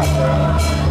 Yeah.